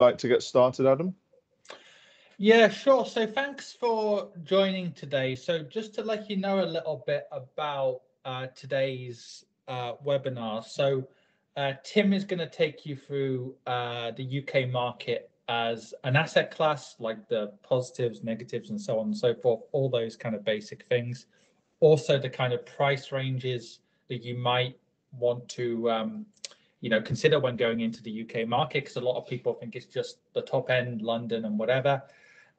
like to get started, Adam? Yeah, sure. So thanks for joining today. So just to let you know a little bit about uh, today's uh, webinar. So uh, Tim is going to take you through uh, the UK market as an asset class, like the positives, negatives, and so on and so forth, all those kind of basic things. Also the kind of price ranges that you might want to um, you know, consider when going into the UK market because a lot of people think it's just the top end, London and whatever.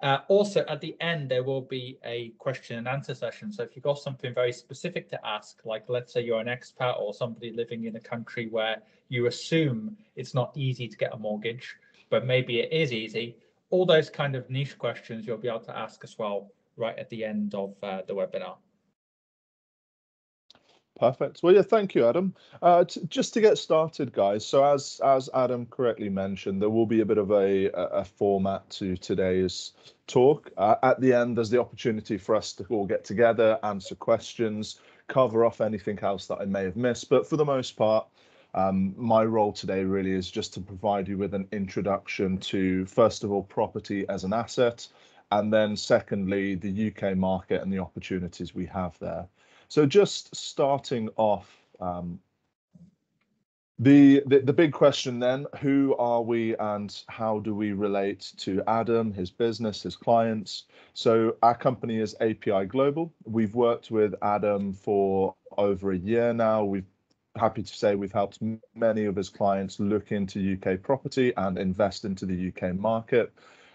Uh, also, at the end, there will be a question and answer session. So if you've got something very specific to ask, like let's say you're an expat or somebody living in a country where you assume it's not easy to get a mortgage, but maybe it is easy, all those kind of niche questions you'll be able to ask as well right at the end of uh, the webinar. Perfect. Well, yeah, thank you, Adam. Uh, just to get started, guys. So as as Adam correctly mentioned, there will be a bit of a a, format to today's talk. Uh, at the end, there's the opportunity for us to all get together, answer questions, cover off anything else that I may have missed. But for the most part, um, my role today really is just to provide you with an introduction to, first of all, property as an asset, and then secondly, the UK market and the opportunities we have there. So just starting off, um, the, the, the big question then, who are we and how do we relate to Adam, his business, his clients? So our company is API Global. We've worked with Adam for over a year now. We've happy to say we've helped many of his clients look into UK property and invest into the UK market.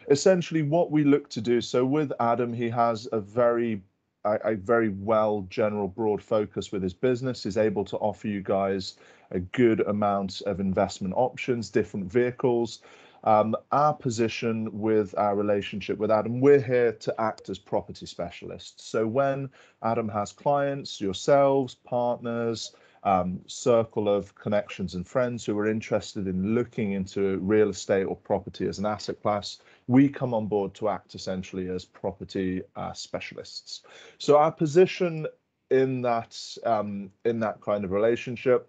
Essentially, what we look to do so with Adam, he has a very a, a, very well general broad focus with his business is able to offer you guys a good amount of investment options different vehicles. Um, our position with our relationship with adam we're here to act as property specialists. So when adam has clients yourselves partners um, circle of connections and friends who are interested in looking into real estate or property as an asset class we come on board to act essentially as property uh, specialists. So our position in that um, in that kind of relationship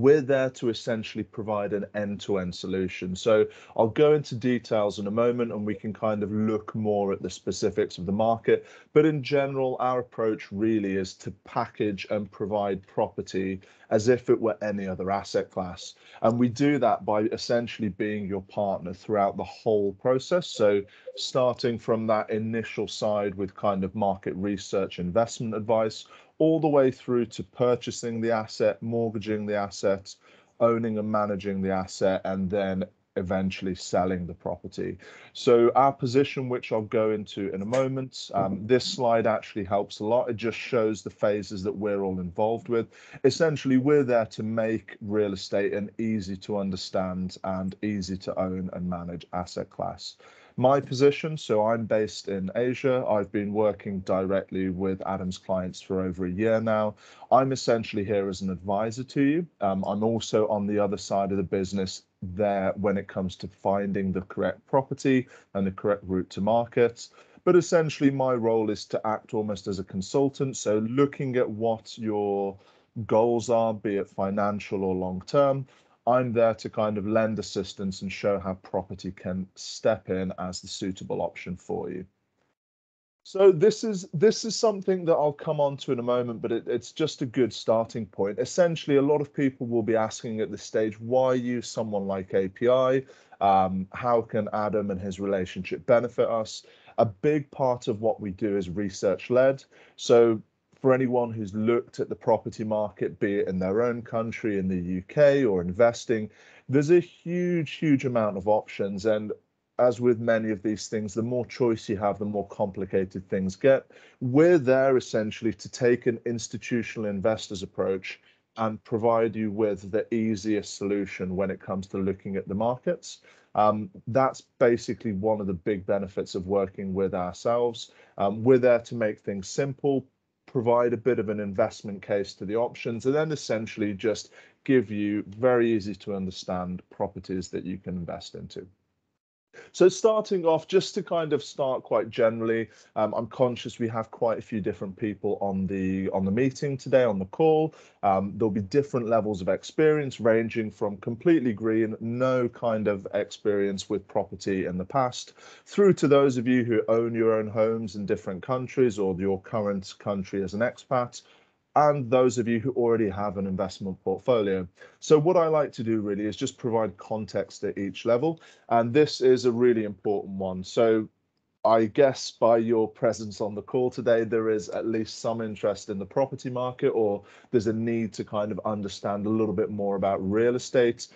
we're there to essentially provide an end-to-end solution. So I'll go into details in a moment and we can kind of look more at the specifics of the market. But in general, our approach really is to package and provide property as if it were any other asset class. And we do that by essentially being your partner throughout the whole process. So starting from that initial side with kind of market research, investment advice, all the way through to purchasing the asset, mortgaging the asset, owning and managing the asset, and then eventually selling the property. So our position, which I'll go into in a moment, um, this slide actually helps a lot. It just shows the phases that we're all involved with. Essentially, we're there to make real estate an easy to understand and easy to own and manage asset class my position. So I'm based in Asia. I've been working directly with Adam's clients for over a year now. I'm essentially here as an advisor to you. Um, I'm also on the other side of the business there when it comes to finding the correct property and the correct route to market. But essentially, my role is to act almost as a consultant. So looking at what your goals are, be it financial or long term, I'm there to kind of lend assistance and show how property can step in as the suitable option for you. So this is this is something that I'll come on to in a moment, but it, it's just a good starting point. Essentially, a lot of people will be asking at this stage, why use someone like API? Um, how can Adam and his relationship benefit us? A big part of what we do is research led. So for anyone who's looked at the property market, be it in their own country, in the UK, or investing, there's a huge, huge amount of options. And as with many of these things, the more choice you have, the more complicated things get. We're there essentially to take an institutional investor's approach and provide you with the easiest solution when it comes to looking at the markets. Um, that's basically one of the big benefits of working with ourselves. Um, we're there to make things simple, provide a bit of an investment case to the options, and then essentially just give you very easy to understand properties that you can invest into. So starting off, just to kind of start quite generally, um, I'm conscious we have quite a few different people on the on the meeting today on the call. Um, there'll be different levels of experience, ranging from completely green, no kind of experience with property in the past, through to those of you who own your own homes in different countries or your current country as an expat, and those of you who already have an investment portfolio. So what I like to do really is just provide context at each level, and this is a really important one. So I guess by your presence on the call today, there is at least some interest in the property market, or there's a need to kind of understand a little bit more about real estate.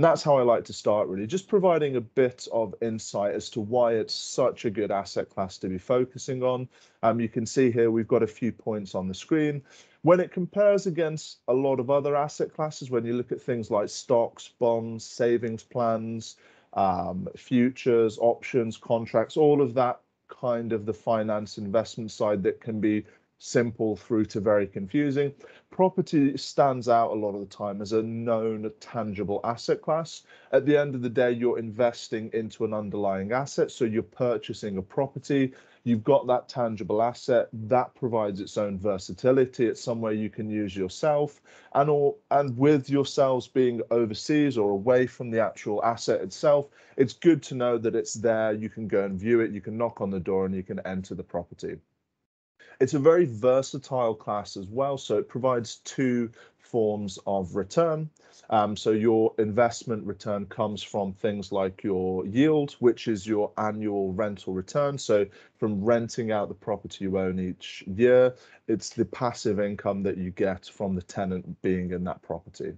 And that's how I like to start, really, just providing a bit of insight as to why it's such a good asset class to be focusing on. Um, you can see here we've got a few points on the screen. When it compares against a lot of other asset classes, when you look at things like stocks, bonds, savings plans, um, futures, options, contracts, all of that kind of the finance investment side that can be simple through to very confusing. Property stands out a lot of the time as a known tangible asset class. At the end of the day, you're investing into an underlying asset. So you're purchasing a property You've got that tangible asset that provides its own versatility. It's somewhere you can use yourself, and or and with yourselves being overseas or away from the actual asset itself, it's good to know that it's there. You can go and view it. You can knock on the door, and you can enter the property. It's a very versatile class as well, so it provides two forms of return. Um, so your investment return comes from things like your yield, which is your annual rental return. So from renting out the property you own each year, it's the passive income that you get from the tenant being in that property.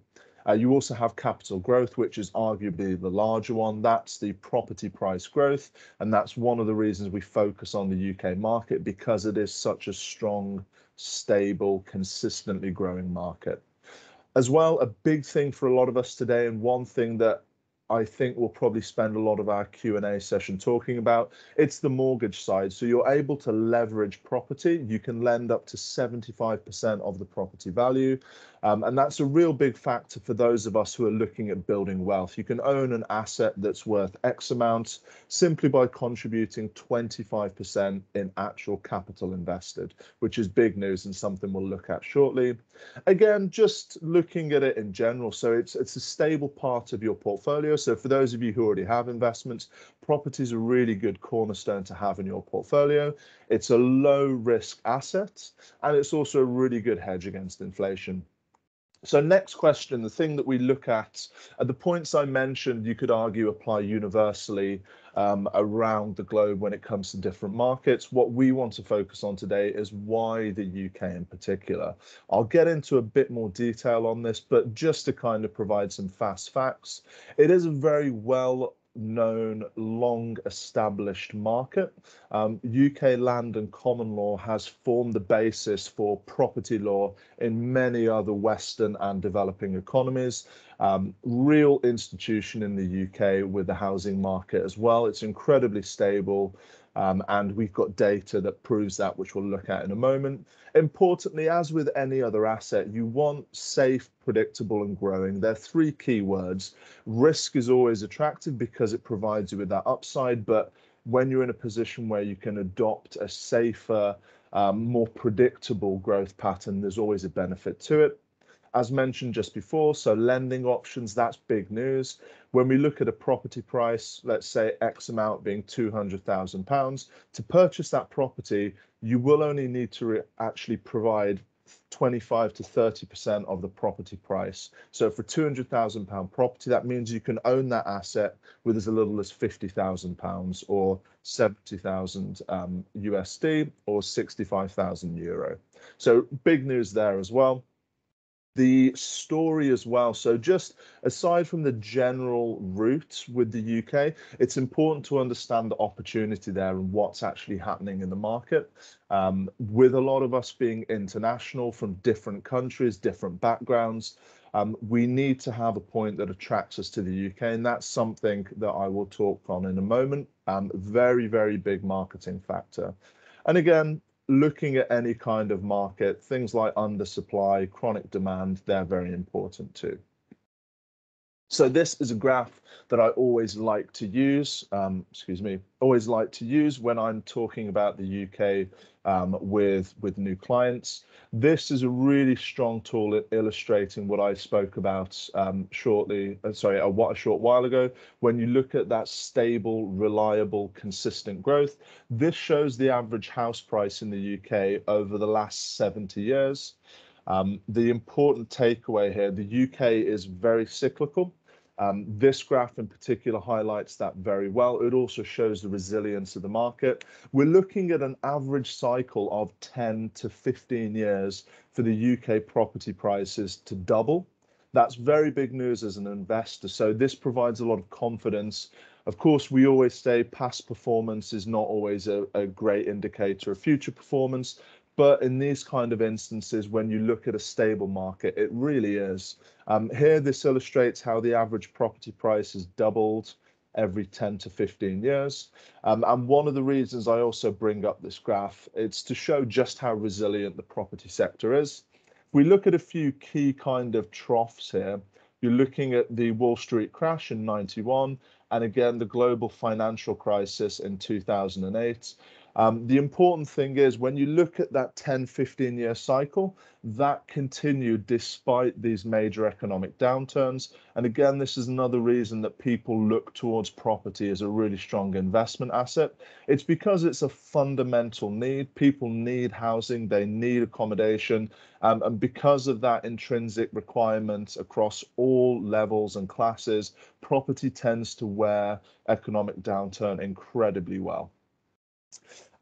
Uh, you also have capital growth, which is arguably the larger one. That's the property price growth. And that's one of the reasons we focus on the UK market because it is such a strong, stable, consistently growing market. As well, a big thing for a lot of us today, and one thing that I think we'll probably spend a lot of our Q&A session talking about. It's the mortgage side. So you're able to leverage property. You can lend up to 75% of the property value. Um, and that's a real big factor for those of us who are looking at building wealth. You can own an asset that's worth X amount simply by contributing 25% in actual capital invested, which is big news and something we'll look at shortly. Again, just looking at it in general. So it's, it's a stable part of your portfolio. So for those of you who already have investments, property is a really good cornerstone to have in your portfolio. It's a low risk asset and it's also a really good hedge against inflation. So next question, the thing that we look at, at the points I mentioned, you could argue apply universally um, around the globe when it comes to different markets. What we want to focus on today is why the UK in particular. I'll get into a bit more detail on this, but just to kind of provide some fast facts, it is a very well known, long established market. Um, UK land and common law has formed the basis for property law in many other Western and developing economies. Um, real institution in the UK with the housing market as well. It's incredibly stable. Um, and we've got data that proves that, which we'll look at in a moment. Importantly, as with any other asset, you want safe, predictable, and growing. There are three key words. Risk is always attractive because it provides you with that upside, but when you're in a position where you can adopt a safer, um, more predictable growth pattern, there's always a benefit to it. As mentioned just before, so lending options, that's big news. When we look at a property price, let's say X amount being £200,000, to purchase that property, you will only need to actually provide 25 to 30% of the property price. So for 200,000 pound property, that means you can own that asset with as little as 50,000 pounds or 70,000 um, USD or 65,000 euro. So big news there as well the story as well. So, just aside from the general route with the UK, it's important to understand the opportunity there and what's actually happening in the market. Um, with a lot of us being international from different countries, different backgrounds, um, we need to have a point that attracts us to the UK, and that's something that I will talk on in a moment. Um, very, very big marketing factor. And again, looking at any kind of market, things like undersupply, chronic demand, they're very important too. So this is a graph that I always like to use, um, excuse me, always like to use when I'm talking about the UK um, with, with new clients. This is a really strong tool illustrating what I spoke about um, shortly, uh, sorry, a, a short while ago. When you look at that stable, reliable, consistent growth, this shows the average house price in the UK over the last 70 years. Um, the important takeaway here, the UK is very cyclical. Um, this graph in particular highlights that very well. It also shows the resilience of the market. We're looking at an average cycle of 10 to 15 years for the UK property prices to double. That's very big news as an investor. So this provides a lot of confidence. Of course, we always say past performance is not always a, a great indicator of future performance, but in these kind of instances, when you look at a stable market, it really is. Um, here, this illustrates how the average property price has doubled every 10 to 15 years. Um, and one of the reasons I also bring up this graph, it's to show just how resilient the property sector is. If we look at a few key kind of troughs here, you're looking at the Wall Street crash in 91, and again, the global financial crisis in 2008. Um, the important thing is when you look at that 10, 15 year cycle, that continued despite these major economic downturns. And again, this is another reason that people look towards property as a really strong investment asset. It's because it's a fundamental need. People need housing, they need accommodation. Um, and because of that intrinsic requirement across all levels and classes, property tends to wear economic downturn incredibly well.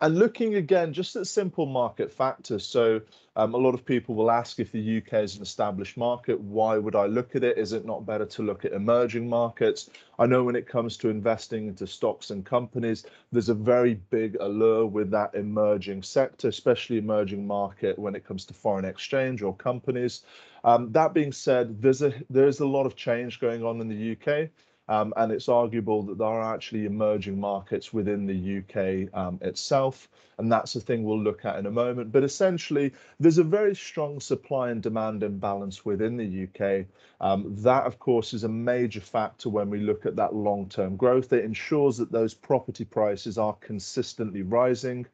And looking again just at simple market factors. So um, a lot of people will ask if the UK is an established market, why would I look at it? Is it not better to look at emerging markets? I know when it comes to investing into stocks and companies, there's a very big allure with that emerging sector, especially emerging market when it comes to foreign exchange or companies. Um, that being said, there's a there's a lot of change going on in the UK. Um, and it's arguable that there are actually emerging markets within the UK um, itself. And that's the thing we'll look at in a moment. But essentially, there's a very strong supply and demand imbalance within the UK. Um, that, of course, is a major factor when we look at that long term growth. It ensures that those property prices are consistently rising.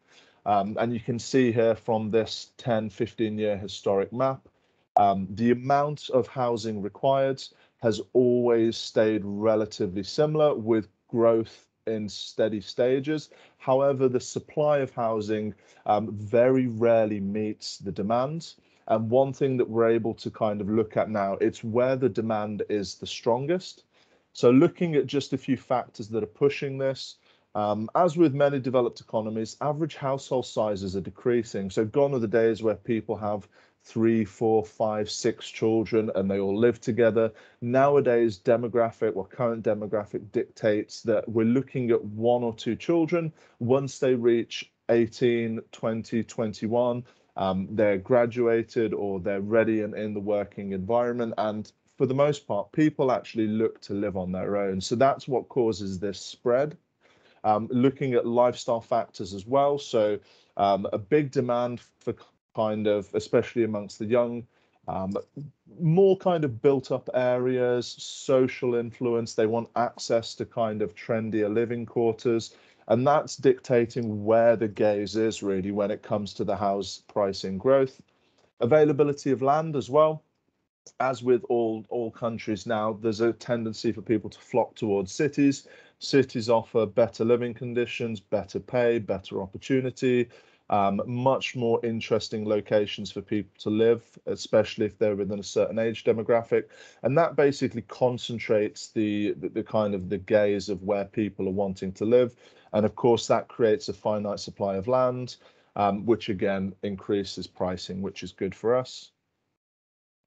Um, and you can see here from this 10, 15 year historic map, um, the amount of housing required has always stayed relatively similar with growth in steady stages. However, the supply of housing um, very rarely meets the demand. And one thing that we're able to kind of look at now, it's where the demand is the strongest. So looking at just a few factors that are pushing this, um, as with many developed economies, average household sizes are decreasing. So gone are the days where people have three, four, five, six children and they all live together. Nowadays, demographic or current demographic dictates that we're looking at one or two children. Once they reach 18, 20, 21, um, they're graduated or they're ready and in the working environment. And for the most part, people actually look to live on their own. So that's what causes this spread. Um, looking at lifestyle factors as well. So um, a big demand for kind of, especially amongst the young, um, more kind of built up areas, social influence. They want access to kind of trendier living quarters. And that's dictating where the gaze is really when it comes to the house pricing growth. Availability of land as well. As with all, all countries now, there's a tendency for people to flock towards cities. Cities offer better living conditions, better pay, better opportunity, um, much more interesting locations for people to live, especially if they're within a certain age demographic. And that basically concentrates the, the, the, kind of the gaze of where people are wanting to live. And of course, that creates a finite supply of land, um, which again increases pricing, which is good for us.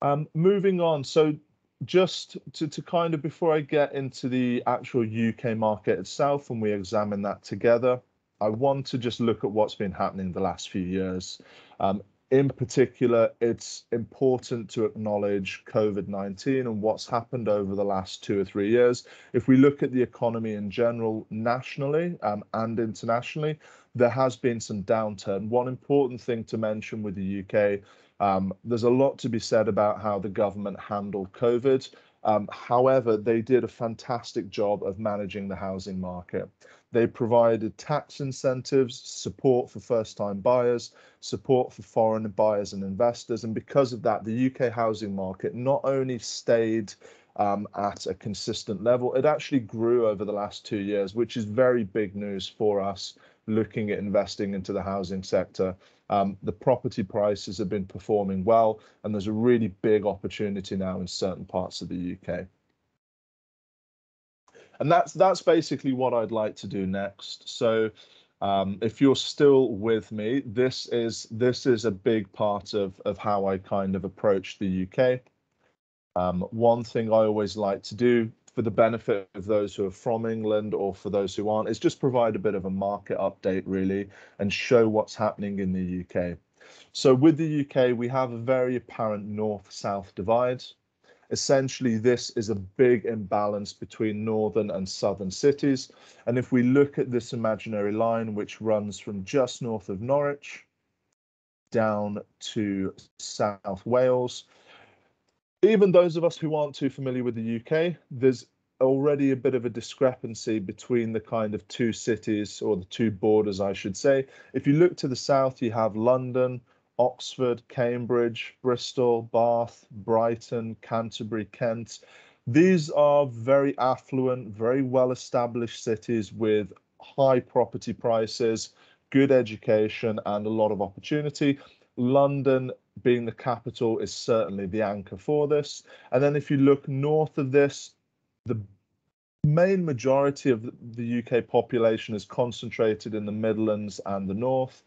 Um, moving on, so just to, to kind of before I get into the actual UK market itself and we examine that together, I want to just look at what's been happening the last few years. Um, in particular, it's important to acknowledge COVID 19 and what's happened over the last two or three years. If we look at the economy in general, nationally um, and internationally, there has been some downturn. One important thing to mention with the UK um, there's a lot to be said about how the government handled COVID. Um, however, they did a fantastic job of managing the housing market. They provided tax incentives, support for first time buyers, support for foreign buyers and investors. And because of that, the UK housing market not only stayed um, at a consistent level, it actually grew over the last two years, which is very big news for us looking at investing into the housing sector. Um, the property prices have been performing well, and there's a really big opportunity now in certain parts of the UK and that's that's basically what I'd like to do next. So um, if you're still with me, this is this is a big part of of how I kind of approach the UK. Um, one thing I always like to do for the benefit of those who are from England or for those who aren't is just provide a bit of a market update really and show what's happening in the UK. So with the UK, we have a very apparent north-south divide. Essentially, this is a big imbalance between northern and southern cities. And if we look at this imaginary line, which runs from just north of Norwich down to South Wales, even those of us who aren't too familiar with the UK, there's already a bit of a discrepancy between the kind of two cities or the two borders, I should say. If you look to the south, you have London, Oxford, Cambridge, Bristol, Bath, Brighton, Canterbury, Kent. These are very affluent, very well established cities with high property prices, good education, and a lot of opportunity. London, being the capital, is certainly the anchor for this. And then if you look north of this, the main majority of the UK population is concentrated in the Midlands and the North.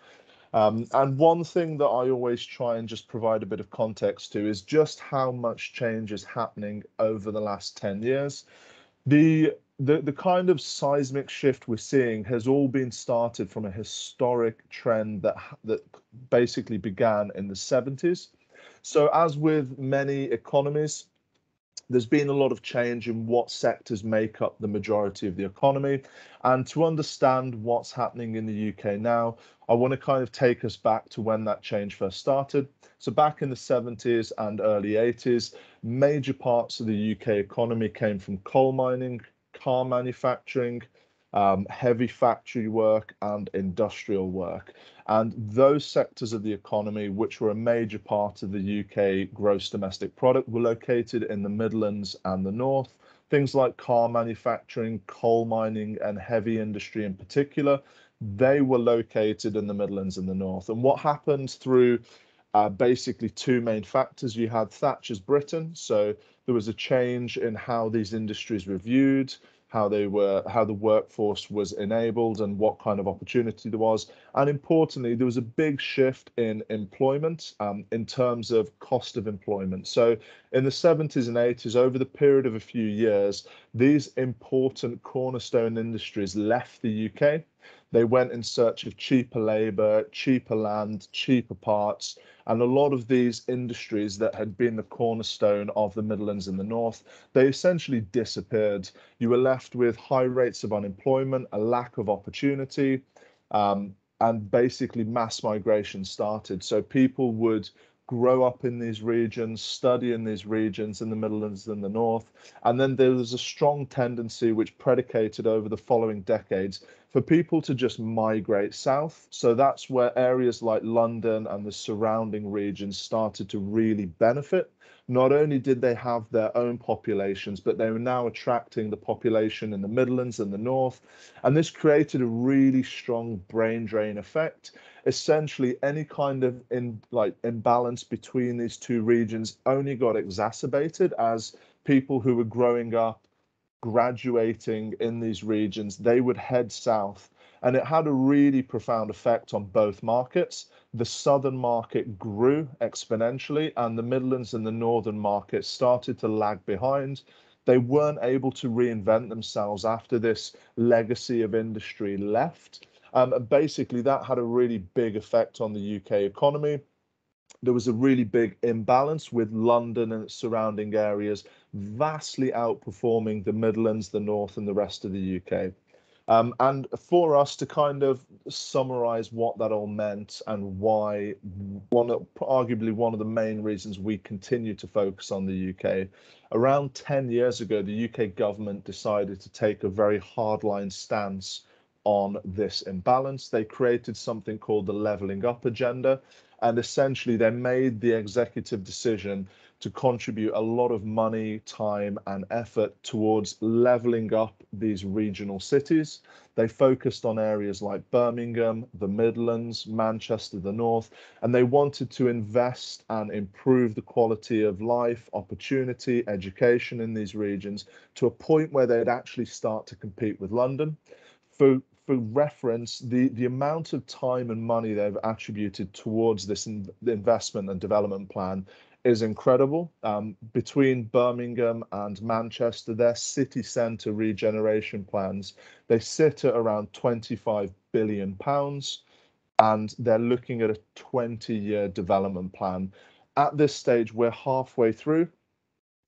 Um, and one thing that I always try and just provide a bit of context to is just how much change is happening over the last 10 years. The, the, the kind of seismic shift we're seeing has all been started from a historic trend that, that basically began in the 70s. So as with many economies, there's been a lot of change in what sectors make up the majority of the economy. And to understand what's happening in the UK now, I want to kind of take us back to when that change first started. So back in the 70s and early 80s, major parts of the UK economy came from coal mining, car manufacturing, um, heavy factory work and industrial work. And those sectors of the economy, which were a major part of the UK gross domestic product, were located in the Midlands and the North. Things like car manufacturing, coal mining, and heavy industry in particular, they were located in the Midlands and the North. And what happened through uh, basically two main factors. You had Thatcher's Britain, so there was a change in how these industries were viewed how they were, how the workforce was enabled, and what kind of opportunity there was. And importantly, there was a big shift in employment um, in terms of cost of employment. So in the 70s and 80s, over the period of a few years, these important cornerstone industries left the UK. They went in search of cheaper labor, cheaper land, cheaper parts, and a lot of these industries that had been the cornerstone of the Midlands and the North, they essentially disappeared. You were left with high rates of unemployment, a lack of opportunity, um, and basically mass migration started. So people would grow up in these regions, study in these regions in the Midlands and the North. And then there was a strong tendency, which predicated over the following decades, for people to just migrate south. So that's where areas like London and the surrounding regions started to really benefit not only did they have their own populations, but they were now attracting the population in the Midlands and the North. And this created a really strong brain drain effect. Essentially, any kind of in like imbalance between these two regions only got exacerbated as people who were growing up, graduating in these regions, they would head south. And it had a really profound effect on both markets the southern market grew exponentially and the Midlands and the northern market started to lag behind. They weren't able to reinvent themselves after this legacy of industry left. Um, basically, that had a really big effect on the UK economy. There was a really big imbalance with London and its surrounding areas vastly outperforming the Midlands, the North, and the rest of the UK. Um, and for us to kind of summarize what that all meant and why one arguably one of the main reasons we continue to focus on the UK around 10 years ago the UK government decided to take a very hardline stance on this imbalance they created something called the leveling up agenda and essentially they made the executive decision to contribute a lot of money, time, and effort towards leveling up these regional cities. They focused on areas like Birmingham, the Midlands, Manchester, the North, and they wanted to invest and improve the quality of life, opportunity, education in these regions to a point where they'd actually start to compete with London. For reference, the, the amount of time and money they've attributed towards this in, investment and development plan is incredible. Um, between Birmingham and Manchester, their city centre regeneration plans, they sit at around 25 billion pounds and they're looking at a 20 year development plan. At this stage, we're halfway through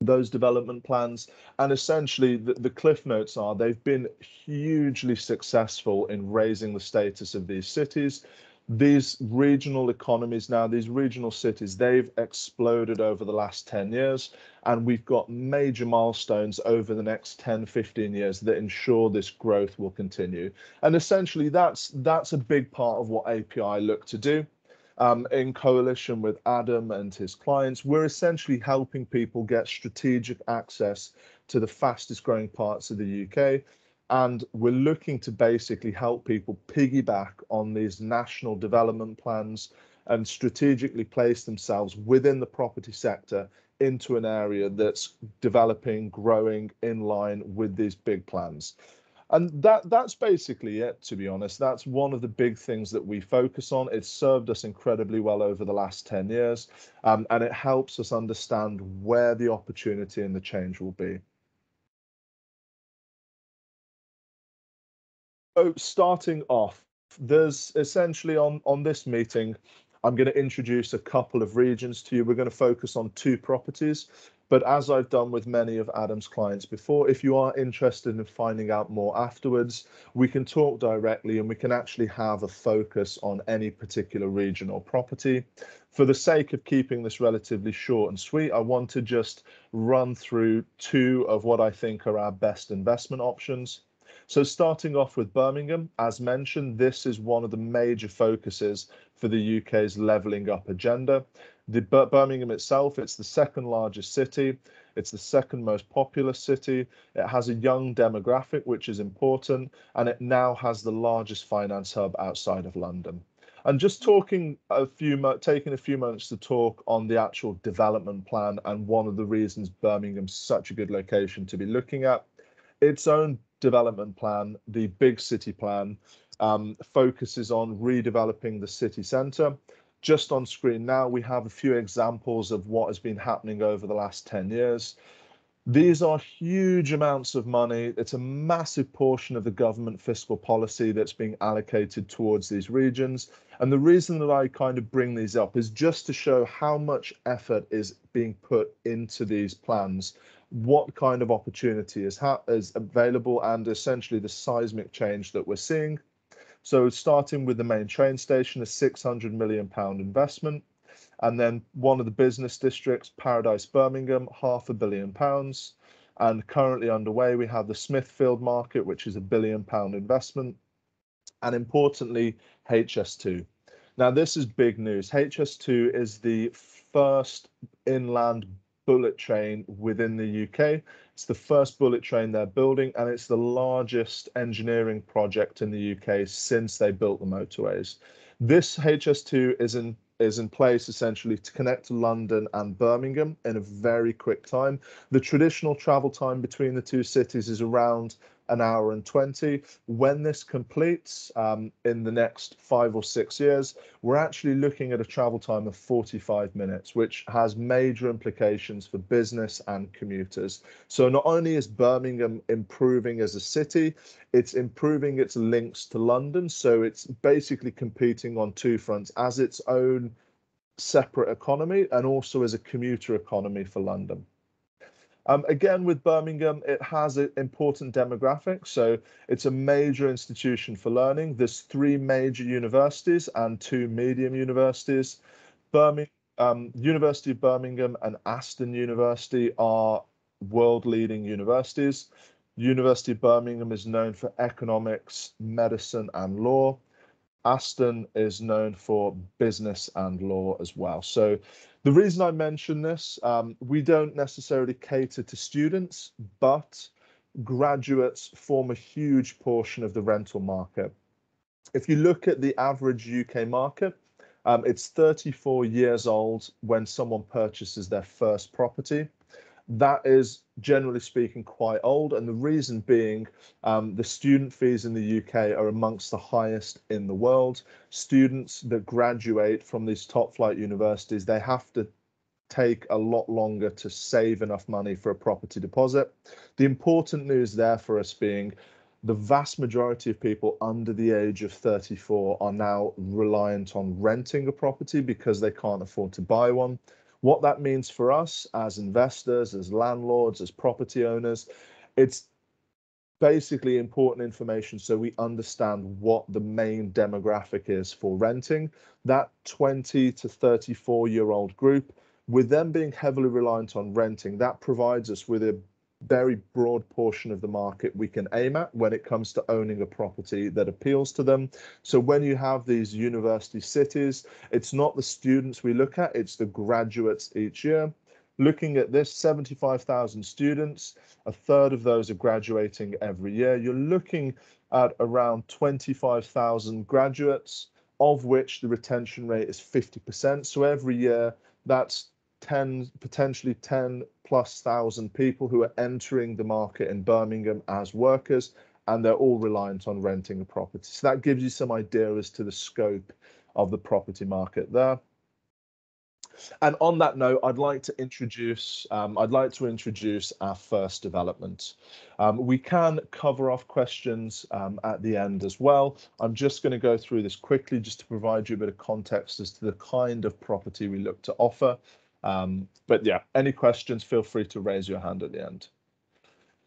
those development plans. And essentially, the, the, cliff notes are they've been hugely successful in raising the status of these cities these regional economies now, these regional cities, they've exploded over the last 10 years. And we've got major milestones over the next 10, 15 years that ensure this growth will continue. And essentially, that's that's a big part of what API look to do. Um, in coalition with Adam and his clients, we're essentially helping people get strategic access to the fastest growing parts of the UK and we're looking to basically help people piggyback on these national development plans and strategically place themselves within the property sector into an area that's developing, growing in line with these big plans. And that that's basically it, to be honest. That's one of the big things that we focus on. It's served us incredibly well over the last 10 years, um, and it helps us understand where the opportunity and the change will be. So starting off, there's essentially on, on this meeting, I'm going to introduce a couple of regions to you. We're going to focus on two properties. But as I've done with many of Adam's clients before, if you are interested in finding out more afterwards, we can talk directly and we can actually have a focus on any particular region or property. For the sake of keeping this relatively short and sweet, I want to just run through two of what I think are our best investment options. So starting off with Birmingham, as mentioned, this is one of the major focuses for the UK's levelling up agenda. The Birmingham itself, it's the second largest city. It's the second most populous city. It has a young demographic, which is important, and it now has the largest finance hub outside of London. And just talking a few, taking a few moments to talk on the actual development plan and one of the reasons Birmingham's such a good location to be looking at. Its own development plan, the big city plan, um, focuses on redeveloping the city centre. Just on screen now, we have a few examples of what has been happening over the last 10 years. These are huge amounts of money. It's a massive portion of the government fiscal policy that's being allocated towards these regions. And the reason that I kind of bring these up is just to show how much effort is being put into these plans what kind of opportunity is, is available and essentially the seismic change that we're seeing. So starting with the main train station, a 600 million pound investment, and then one of the business districts, Paradise Birmingham, half a billion pounds. And currently underway, we have the Smithfield market, which is a billion pound investment. And importantly, HS2. Now, this is big news. HS2 is the first inland bullet train within the UK. It's the first bullet train they're building, and it's the largest engineering project in the UK since they built the motorways. This HS2 is in is in place essentially to connect London and Birmingham in a very quick time. The traditional travel time between the two cities is around an hour and 20. When this completes um, in the next five or six years, we're actually looking at a travel time of 45 minutes, which has major implications for business and commuters. So not only is Birmingham improving as a city, it's improving its links to London. So it's basically competing on two fronts as its own separate economy and also as a commuter economy for London. Um, again, with Birmingham, it has an important demographic. So it's a major institution for learning. There's three major universities and two medium universities. Birmingham, um, University of Birmingham and Aston University are world leading universities. University of Birmingham is known for economics, medicine, and law. Aston is known for business and law as well. So the reason I mention this, um, we don't necessarily cater to students, but graduates form a huge portion of the rental market. If you look at the average UK market, um, it's 34 years old when someone purchases their first property that is generally speaking quite old and the reason being um, the student fees in the uk are amongst the highest in the world. Students that graduate from these top flight universities they have to take a lot longer to save enough money for a property deposit. The important news there for us being the vast majority of people under the age of 34 are now reliant on renting a property because they can't afford to buy one what that means for us as investors, as landlords, as property owners, it's basically important information so we understand what the main demographic is for renting. That 20 to 34 year old group, with them being heavily reliant on renting, that provides us with a very broad portion of the market we can aim at when it comes to owning a property that appeals to them. So when you have these university cities, it's not the students we look at, it's the graduates each year. Looking at this, 75,000 students, a third of those are graduating every year. You're looking at around 25,000 graduates, of which the retention rate is 50%. So every year, that's 10, potentially 10 plus thousand people who are entering the market in Birmingham as workers, and they're all reliant on renting a property. So that gives you some idea as to the scope of the property market there. And on that note, I'd like to introduce um, I'd like to introduce our first development. Um, we can cover off questions um, at the end as well. I'm just going to go through this quickly just to provide you a bit of context as to the kind of property we look to offer. Um, but yeah, any questions, feel free to raise your hand at the end.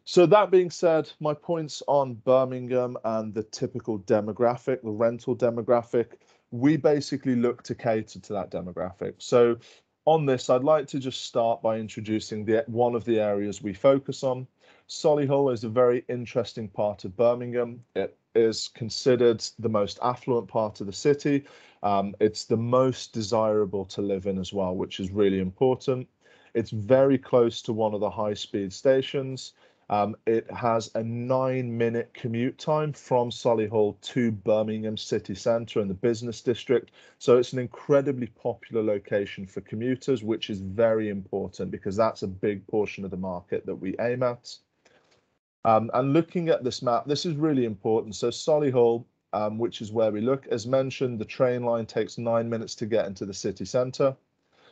So that being said, my points on Birmingham and the typical demographic, the rental demographic, we basically look to cater to that demographic. So on this, I'd like to just start by introducing the one of the areas we focus on. Solihull is a very interesting part of Birmingham. It is considered the most affluent part of the city. Um, it's the most desirable to live in as well, which is really important. It's very close to one of the high speed stations. Um, it has a nine minute commute time from Solihull to Birmingham city centre and the business district. So it's an incredibly popular location for commuters, which is very important because that's a big portion of the market that we aim at. Um, and looking at this map, this is really important. So Solihull, um, which is where we look, as mentioned, the train line takes nine minutes to get into the city centre.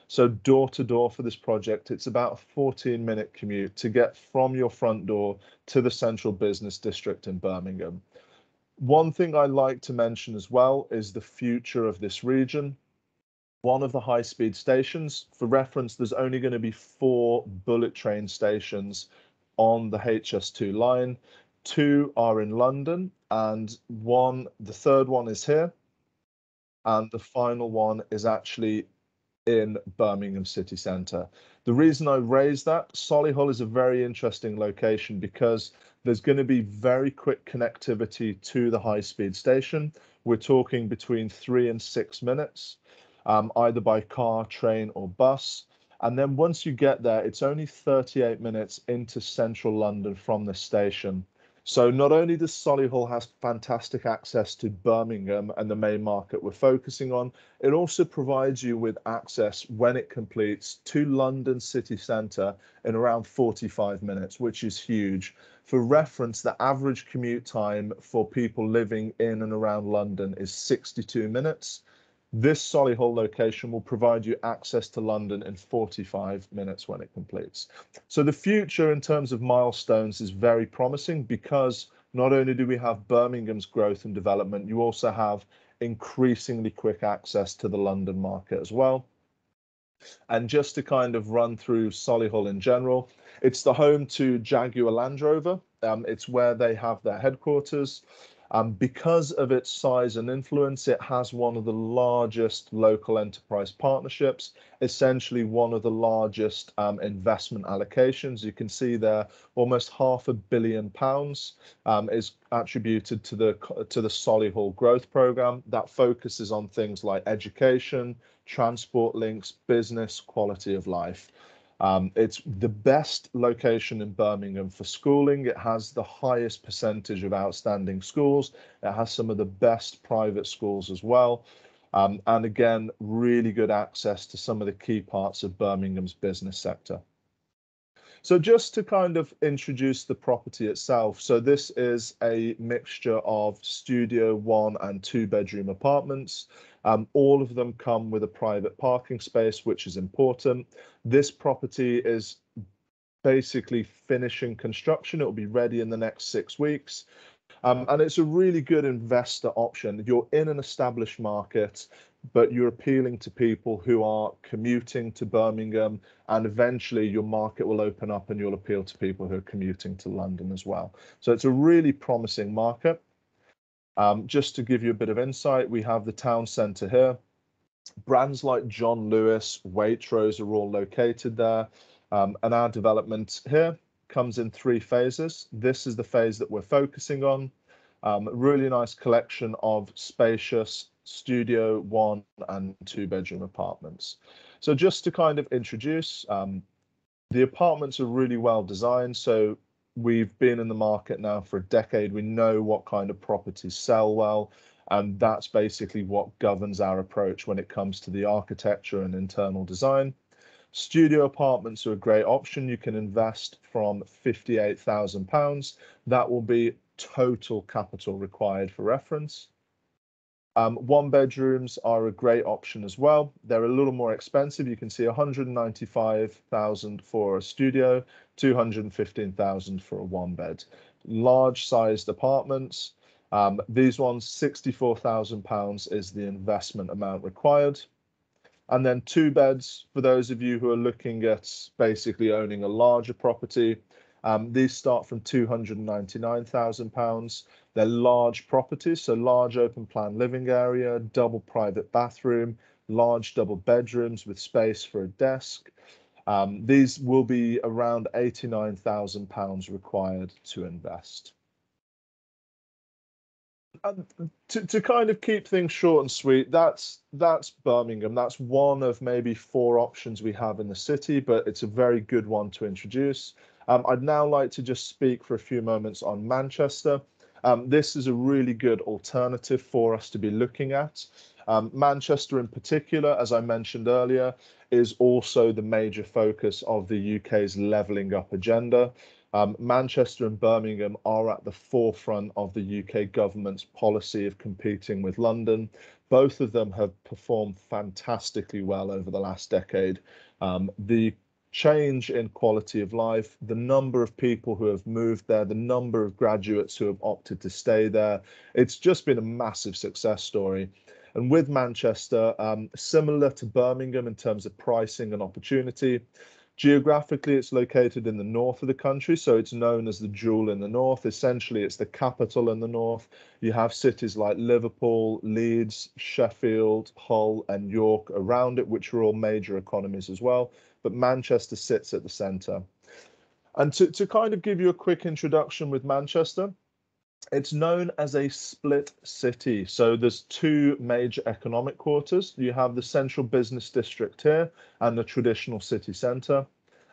So door to door for this project, it's about a 14 minute commute to get from your front door to the central business district in Birmingham. One thing I like to mention as well is the future of this region. One of the high speed stations, for reference, there's only going to be four bullet train stations on the HS2 line. Two are in London, and one, the third one is here, and the final one is actually in Birmingham city centre. The reason I raised that, Solihull is a very interesting location because there's going to be very quick connectivity to the high speed station. We're talking between three and six minutes, um, either by car, train, or bus. And then once you get there, it's only 38 minutes into central London from the station. So not only does Solihull has fantastic access to Birmingham and the main market we're focusing on, it also provides you with access when it completes to London city centre in around 45 minutes, which is huge. For reference, the average commute time for people living in and around London is 62 minutes. This Solihull location will provide you access to London in 45 minutes when it completes. So the future in terms of milestones is very promising because not only do we have Birmingham's growth and development, you also have increasingly quick access to the London market as well. And just to kind of run through Solihull in general, it's the home to Jaguar Land Rover. Um, it's where they have their headquarters. Um, because of its size and influence, it has one of the largest local enterprise partnerships, essentially one of the largest um, investment allocations. You can see there almost half a billion pounds um, is attributed to the to the Solihull growth program that focuses on things like education, transport links, business, quality of life. Um, it's the best location in Birmingham for schooling. It has the highest percentage of outstanding schools. It has some of the best private schools as well. Um, and again, really good access to some of the key parts of Birmingham's business sector. So just to kind of introduce the property itself. So this is a mixture of studio one and two bedroom apartments. Um, all of them come with a private parking space, which is important. This property is basically finishing construction. It will be ready in the next six weeks. Um, and it's a really good investor option. You're in an established market, but you're appealing to people who are commuting to Birmingham, and eventually your market will open up and you'll appeal to people who are commuting to London as well. So it's a really promising market. Um, just to give you a bit of insight, we have the town centre here. Brands like John Lewis, Waitrose are all located there. Um, and our development here comes in three phases. This is the phase that we're focusing on. Um, really nice collection of spacious studio one and two bedroom apartments. So just to kind of introduce, um, the apartments are really well designed. So we've been in the market now for a decade. We know what kind of properties sell well, and that's basically what governs our approach when it comes to the architecture and internal design. Studio apartments are a great option. You can invest from £58,000. That will be total capital required for reference. Um, one bedrooms are a great option as well. They're a little more expensive. You can see 195,000 for a studio, 215,000 for a one bed. Large sized apartments. Um, these ones, 64,000 pounds is the investment amount required. And then two beds for those of you who are looking at basically owning a larger property. Um, these start from £299,000. They're large properties, so large open plan living area, double private bathroom, large double bedrooms with space for a desk. Um, these will be around £89,000 required to invest. And to, to kind of keep things short and sweet, that's that's Birmingham. That's one of maybe four options we have in the city, but it's a very good one to introduce. Um, I'd now like to just speak for a few moments on Manchester. Um, this is a really good alternative for us to be looking at. Um, Manchester, in particular, as I mentioned earlier, is also the major focus of the UK's levelling up agenda. Um, Manchester and Birmingham are at the forefront of the UK government's policy of competing with London. Both of them have performed fantastically well over the last decade. Um, the change in quality of life, the number of people who have moved there, the number of graduates who have opted to stay there. It's just been a massive success story. And with Manchester, um, similar to Birmingham in terms of pricing and opportunity, Geographically, it's located in the north of the country, so it's known as the jewel in the north. Essentially, it's the capital in the north. You have cities like Liverpool, Leeds, Sheffield, Hull, and York around it, which are all major economies as well. But Manchester sits at the centre. And to, to kind of give you a quick introduction with Manchester, it's known as a split city. So there's two major economic quarters. You have the central business district here and the traditional city centre.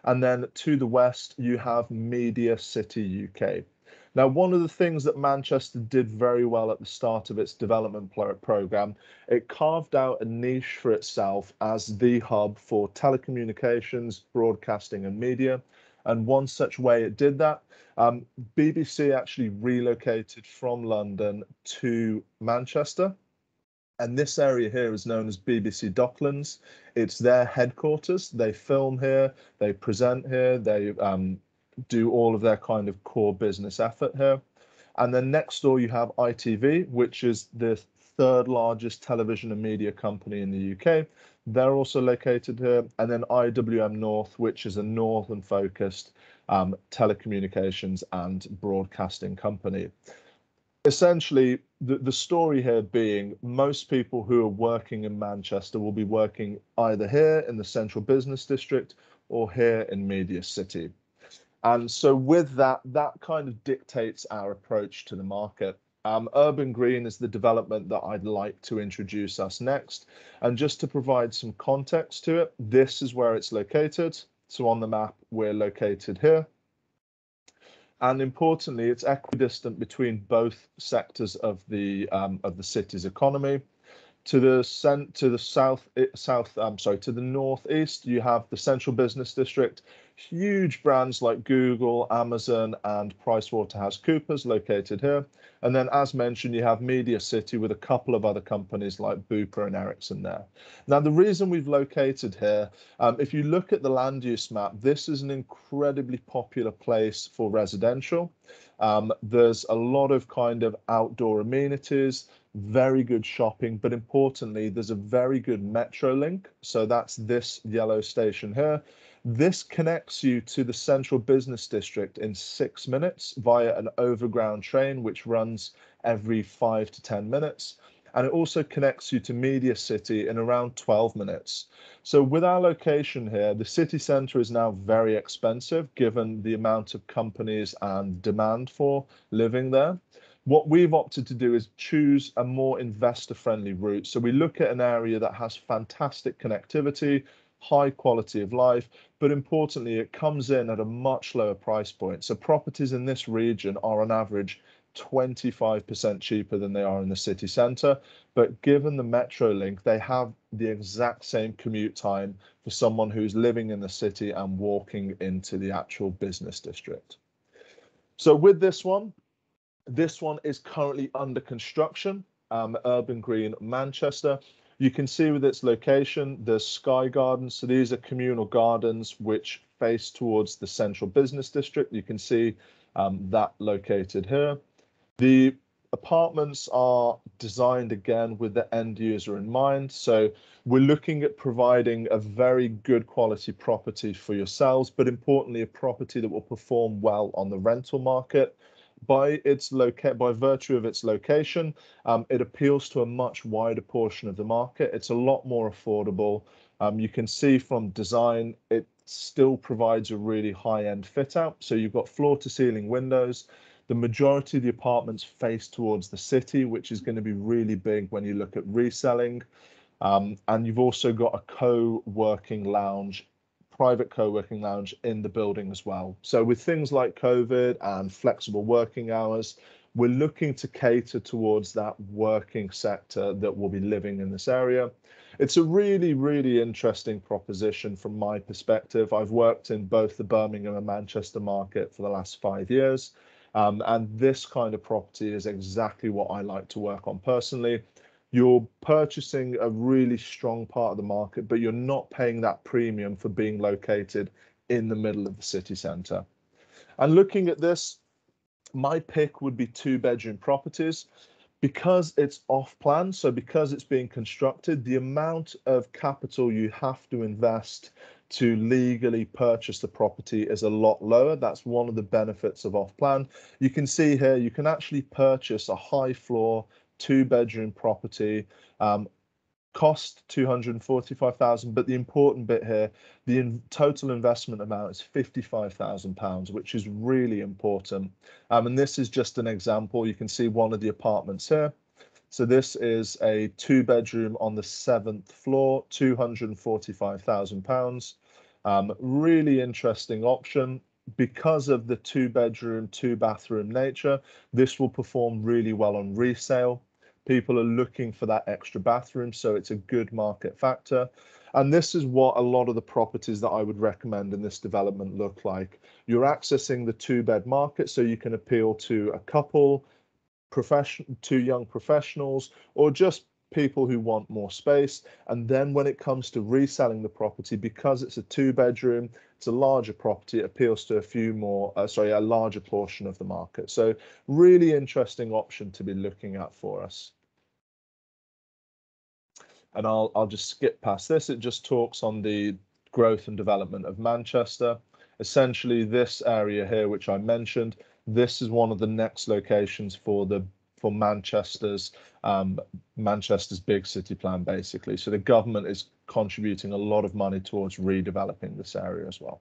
And then to the west, you have Media City UK. Now, one of the things that Manchester did very well at the start of its development program, it carved out a niche for itself as the hub for telecommunications, broadcasting, and media. And one such way it did that, um, BBC actually relocated from London to Manchester. And this area here is known as BBC Docklands. It's their headquarters. They film here, they present here, they um, do all of their kind of core business effort here. And then next door, you have ITV, which is the third largest television and media company in the UK. They're also located here. And then IWM North, which is a northern focused um, telecommunications and broadcasting company. Essentially, the, the story here being most people who are working in Manchester will be working either here in the central business district or here in Media City. And so with that, that kind of dictates our approach to the market. Um, Urban Green is the development that I'd like to introduce us next. And just to provide some context to it, this is where it's located. So on the map, we're located here. And importantly, it's equidistant between both sectors of the um, of the city's economy. To the cent to the south south I'm sorry to the northeast, you have the central business district, huge brands like Google, Amazon, and PricewaterhouseCoopers located here. And then, as mentioned, you have Media City with a couple of other companies like Bupa and Ericsson there. Now, the reason we've located here, um, if you look at the land use map, this is an incredibly popular place for residential. Um, there's a lot of kind of outdoor amenities, very good shopping, but importantly, there's a very good metro link. So that's this yellow station here. This connects you to the central business district in six minutes via an overground train, which runs every five to 10 minutes. And it also connects you to Media City in around 12 minutes. So with our location here, the city centre is now very expensive given the amount of companies and demand for living there. What we've opted to do is choose a more investor friendly route. So we look at an area that has fantastic connectivity, high quality of life, but importantly, it comes in at a much lower price point. So properties in this region are on average 25% cheaper than they are in the city centre. But given the Metro link, they have the exact same commute time for someone who's living in the city and walking into the actual business district. So with this one, this one is currently under construction, um, Urban Green Manchester. You can see with its location, there's Sky Gardens. So these are communal gardens which face towards the central business district. You can see um, that located here. The apartments are designed again with the end user in mind. So we're looking at providing a very good quality property for yourselves, but importantly, a property that will perform well on the rental market by its loca- by virtue of its location, um, it appeals to a much wider portion of the market. It's a lot more affordable. Um, you can see from design, it still provides a really high-end fit out. So you've got floor-to-ceiling windows. The majority of the apartments face towards the city, which is going to be really big when you look at reselling. Um, and you've also got a co-working lounge private co-working lounge in the building as well. So with things like COVID and flexible working hours, we're looking to cater towards that working sector that will be living in this area. It's a really, really interesting proposition from my perspective. I've worked in both the Birmingham and Manchester market for the last five years. Um, and this kind of property is exactly what I like to work on personally you're purchasing a really strong part of the market, but you're not paying that premium for being located in the middle of the city centre. And looking at this, my pick would be two bedroom properties because it's off plan. So because it's being constructed, the amount of capital you have to invest to legally purchase the property is a lot lower. That's one of the benefits of off plan. You can see here, you can actually purchase a high floor two bedroom property. Um, cost 245,000 but the important bit here the in total investment amount is 55,000 pounds which is really important. Um, and this is just an example. You can see one of the apartments here. So this is a two bedroom on the seventh floor 245,000 pounds. Um, really interesting option. Because of the two bedroom two bathroom nature this will perform really well on resale People are looking for that extra bathroom, so it's a good market factor. And this is what a lot of the properties that I would recommend in this development look like. You're accessing the two bed market, so you can appeal to a couple, profession, two young professionals, or just people who want more space. And then when it comes to reselling the property, because it's a two bedroom, it's a larger property, it appeals to a few more, uh, sorry, a larger portion of the market. So really interesting option to be looking at for us. and I'll I'll just skip past this. It just talks on the growth and development of Manchester. Essentially, this area here, which I mentioned, this is one of the next locations for the for Manchester's um, Manchester's big city plan, basically. So the government is contributing a lot of money towards redeveloping this area as well.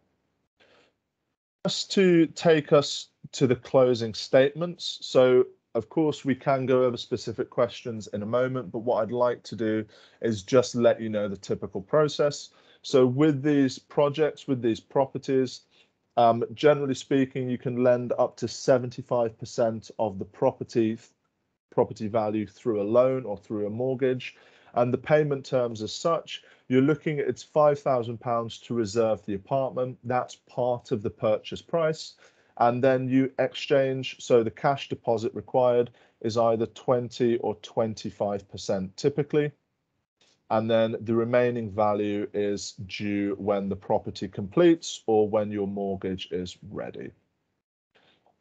Just to take us to the closing statements. So of course, we can go over specific questions in a moment, but what I'd like to do is just let you know the typical process. So with these projects, with these properties, um, generally speaking, you can lend up to 75% of the property property value through a loan or through a mortgage. And the payment terms as such, you're looking at it's £5,000 to reserve the apartment. That's part of the purchase price. And then you exchange. So the cash deposit required is either 20 or 25% typically. And then the remaining value is due when the property completes or when your mortgage is ready.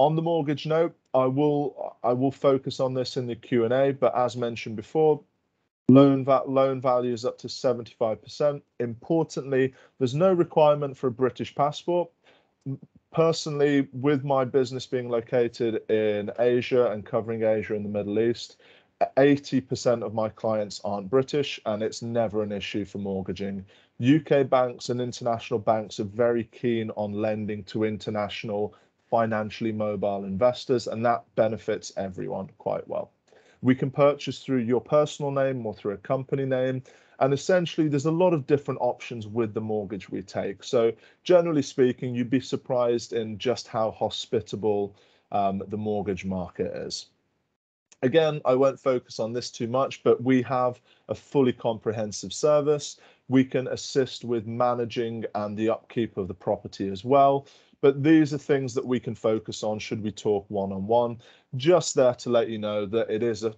On the mortgage note, I will I will focus on this in the Q&A, but as mentioned before, loan va loan values up to 75%. Importantly, there's no requirement for a British passport. Personally, with my business being located in Asia and covering Asia and the Middle East, 80% of my clients aren't British and it's never an issue for mortgaging. UK banks and international banks are very keen on lending to international financially mobile investors, and that benefits everyone quite well. We can purchase through your personal name or through a company name. And essentially, there's a lot of different options with the mortgage we take. So, generally speaking, you'd be surprised in just how hospitable um, the mortgage market is. Again, I won't focus on this too much, but we have a fully comprehensive service. We can assist with managing and the upkeep of the property as well. But these are things that we can focus on should we talk one on one. Just there to let you know that it is a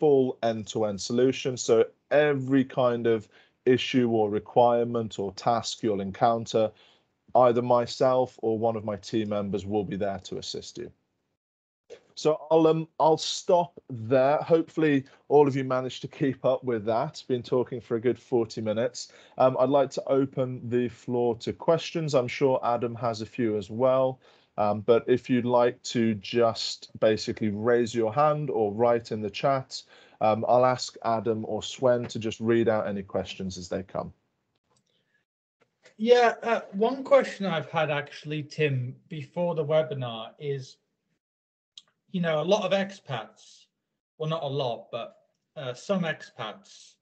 full end to end solution. So every kind of issue or requirement or task you'll encounter, either myself or one of my team members will be there to assist you. So I'll um I'll stop there. Hopefully all of you managed to keep up with that. Been talking for a good 40 minutes. Um, I'd like to open the floor to questions. I'm sure Adam has a few as well. Um, but if you'd like to just basically raise your hand or write in the chat, um, I'll ask Adam or Swen to just read out any questions as they come. Yeah, uh, one question I've had actually, Tim, before the webinar is you know, a lot of expats, well, not a lot, but uh, some expats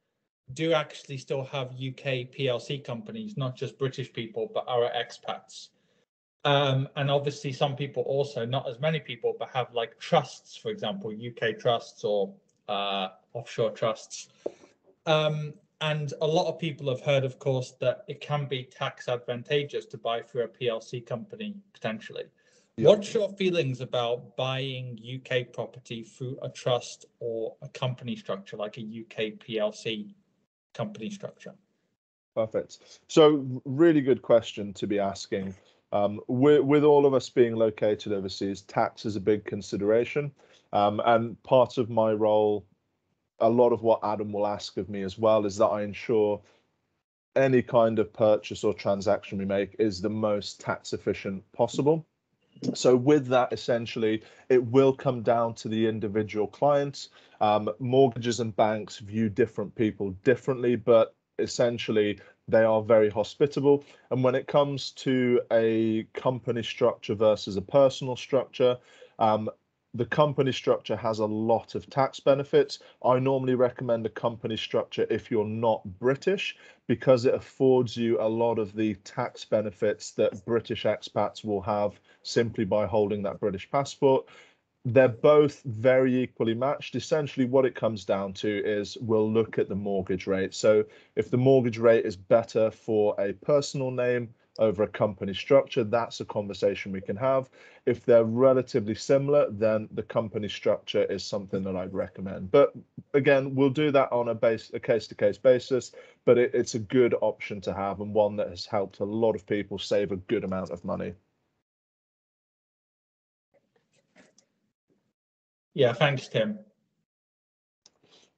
do actually still have UK PLC companies, not just British people, but our expats. Um, and obviously, some people also, not as many people, but have like trusts, for example, UK trusts or uh, offshore trusts. Um, and a lot of people have heard, of course, that it can be tax advantageous to buy through a PLC company potentially. What's your feelings about buying UK property through a trust or a company structure like a UK PLC company structure? Perfect. So, really good question to be asking. Um, with, with all of us being located overseas, tax is a big consideration. Um, and part of my role, a lot of what Adam will ask of me as well, is that I ensure any kind of purchase or transaction we make is the most tax efficient possible. So with that, essentially, it will come down to the individual clients. Um, mortgages and banks view different people differently, but essentially they are very hospitable. And when it comes to a company structure versus a personal structure, um, the company structure has a lot of tax benefits. I normally recommend a company structure if you're not British because it affords you a lot of the tax benefits that British expats will have simply by holding that British passport. They're both very equally matched. Essentially, what it comes down to is we'll look at the mortgage rate. So, if the mortgage rate is better for a personal name, over a company structure, that's a conversation we can have. If they're relatively similar, then the company structure is something that I'd recommend. But again, we'll do that on a base, a case-to-case basis, but it, it's a good option to have and one that has helped a lot of people save a good amount of money. Yeah, thanks, Tim.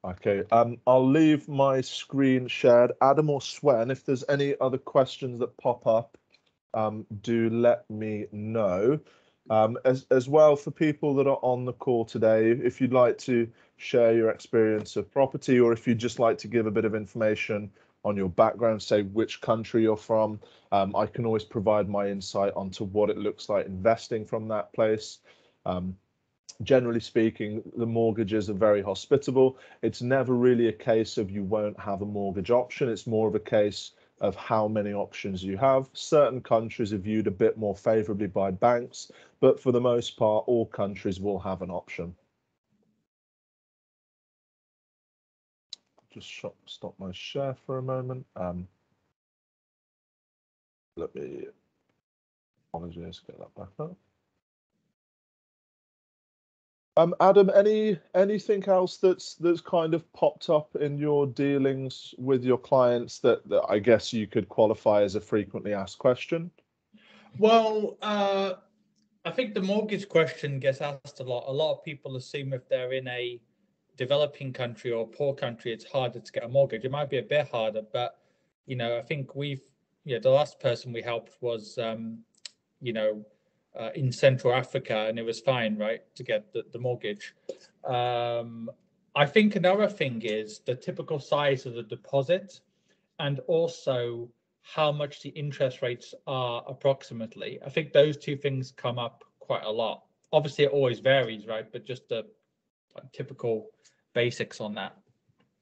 Okay, um, I'll leave my screen shared. Adam or Swen, if there's any other questions that pop up, um, do let me know. Um, as, as well for people that are on the call today, if you'd like to share your experience of property or if you'd just like to give a bit of information on your background, say which country you're from, um, I can always provide my insight onto what it looks like investing from that place. Um, generally speaking, the mortgages are very hospitable. It's never really a case of you won't have a mortgage option. It's more of a case of how many options you have. Certain countries are viewed a bit more favorably by banks, but for the most part, all countries will have an option. Just stop my share for a moment. Um, let me, apologize, get that back up. Um, Adam, any anything else that's that's kind of popped up in your dealings with your clients that, that I guess you could qualify as a frequently asked question? Well, uh, I think the mortgage question gets asked a lot. A lot of people assume if they're in a developing country or poor country, it's harder to get a mortgage. It might be a bit harder, but you know, I think we've yeah, the last person we helped was um, you know uh, in Central Africa, and it was fine, right, to get the, the mortgage. Um, I think another thing is the typical size of the deposit, and also how much the interest rates are approximately. I think those two things come up quite a lot. Obviously, it always varies, right? But just the typical basics on that.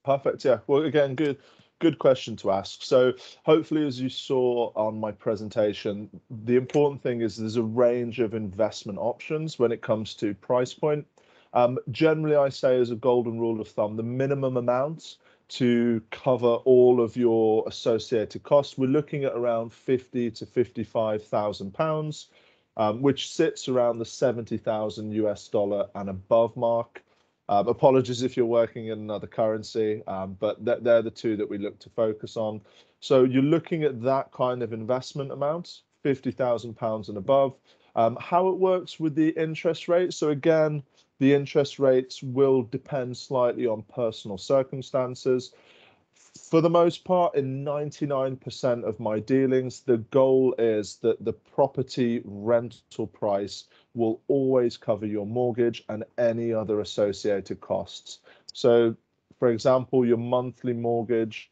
Perfect. Yeah. Well, again, good good question to ask. So hopefully, as you saw on my presentation, the important thing is there's a range of investment options when it comes to price point. Um, generally, I say as a golden rule of thumb, the minimum amount to cover all of your associated costs, we're looking at around 50 to 55,000 pounds, um, which sits around the 70,000 US dollar and above mark. Um, apologies if you're working in another currency, um, but th they're the two that we look to focus on. So you're looking at that kind of investment amount, £50,000 and above. Um, how it works with the interest rate. So again, the interest rates will depend slightly on personal circumstances. For the most part, in 99% of my dealings, the goal is that the property rental price will always cover your mortgage and any other associated costs. So, for example, your monthly mortgage,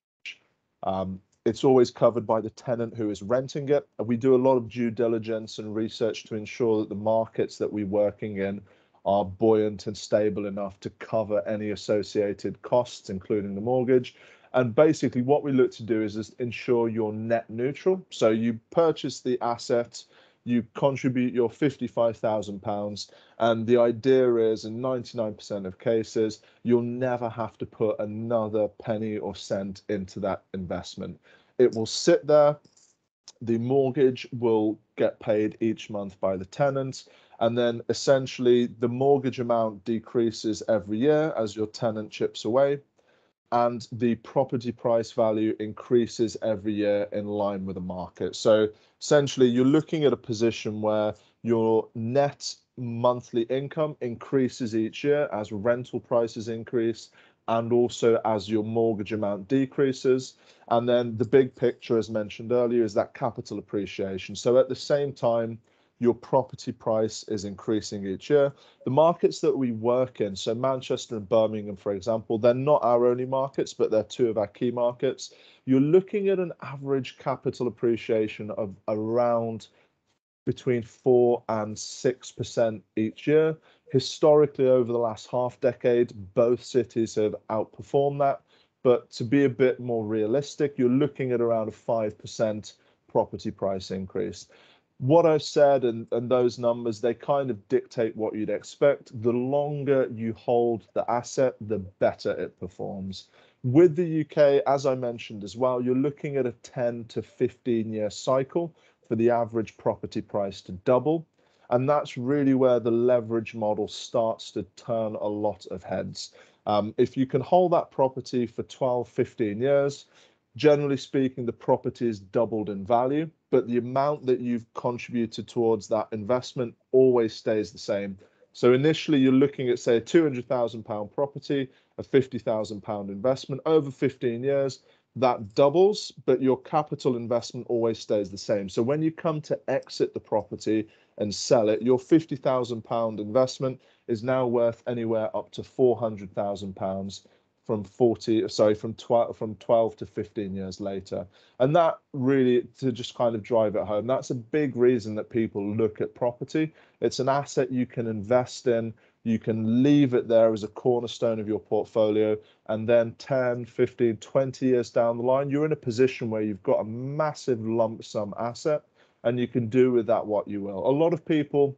um, it's always covered by the tenant who is renting it. And we do a lot of due diligence and research to ensure that the markets that we're working in are buoyant and stable enough to cover any associated costs, including the mortgage. And basically, what we look to do is, is ensure you're net neutral. So you purchase the asset you contribute your £55,000. And the idea is, in 99% of cases, you'll never have to put another penny or cent into that investment. It will sit there. The mortgage will get paid each month by the tenant. And then essentially, the mortgage amount decreases every year as your tenant chips away and the property price value increases every year in line with the market. So essentially, you're looking at a position where your net monthly income increases each year as rental prices increase and also as your mortgage amount decreases. And then the big picture, as mentioned earlier, is that capital appreciation. So at the same time, your property price is increasing each year. The markets that we work in, so Manchester and Birmingham, for example, they're not our only markets, but they're two of our key markets. You're looking at an average capital appreciation of around between 4 and 6% each year. Historically, over the last half decade, both cities have outperformed that. But to be a bit more realistic, you're looking at around a 5% property price increase what I've said and, and those numbers, they kind of dictate what you'd expect. The longer you hold the asset, the better it performs. With the UK, as I mentioned as well, you're looking at a 10 to 15 year cycle for the average property price to double. And that's really where the leverage model starts to turn a lot of heads. Um, if you can hold that property for 12, 15 years, generally speaking, the property is doubled in value, but the amount that you've contributed towards that investment always stays the same. So initially, you're looking at, say, a £200,000 property, a £50,000 investment over 15 years, that doubles, but your capital investment always stays the same. So when you come to exit the property and sell it, your £50,000 investment is now worth anywhere up to £400,000 from 40 sorry from 12 from 12 to 15 years later. And that really to just kind of drive it home that's a big reason that people look at property. It's an asset you can invest in. You can leave it there as a cornerstone of your portfolio. And then 10 15 20 years down the line you're in a position where you've got a massive lump sum asset and you can do with that what you will. A lot of people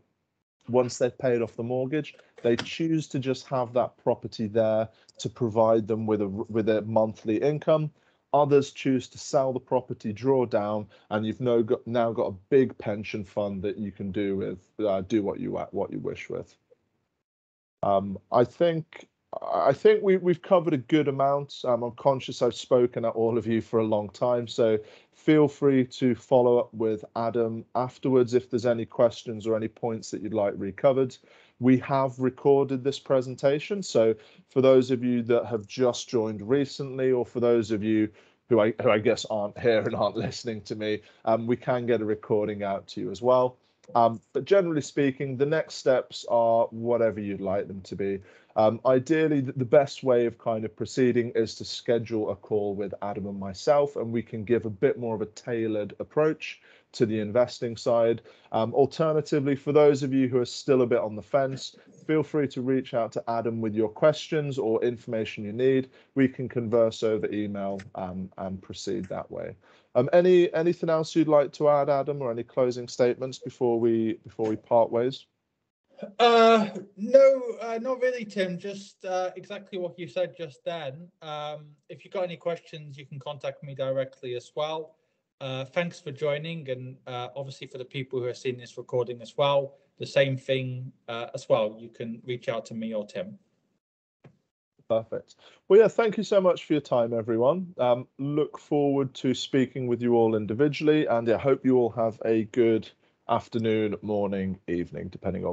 once they've paid off the mortgage they choose to just have that property there to provide them with a with a monthly income. Others choose to sell the property draw down and you've now got now got a big pension fund that you can do with uh, do what you what you wish with. Um, I think I think we, we've covered a good amount. Um, I'm conscious I've spoken at all of you for a long time, so feel free to follow up with Adam afterwards if there's any questions or any points that you'd like recovered. We have recorded this presentation, so for those of you that have just joined recently, or for those of you who I, who I guess aren't here and aren't listening to me, um, we can get a recording out to you as well. Um, but generally speaking, the next steps are whatever you'd like them to be. Um, ideally, the best way of kind of proceeding is to schedule a call with Adam and myself, and we can give a bit more of a tailored approach to the investing side. Um, alternatively, for those of you who are still a bit on the fence, feel free to reach out to Adam with your questions or information you need. We can converse over email um, and proceed that way. Um, any anything else you'd like to add, Adam, or any closing statements before we before we part ways? Uh, no, uh, not really, Tim. Just uh, exactly what you said just then. Um, if you've got any questions, you can contact me directly as well. Uh, thanks for joining, and uh, obviously for the people who are seeing this recording as well, the same thing uh, as well. You can reach out to me or Tim. Perfect. Well, yeah, thank you so much for your time, everyone. Um, look forward to speaking with you all individually, and I yeah, hope you all have a good afternoon, morning, evening, depending on.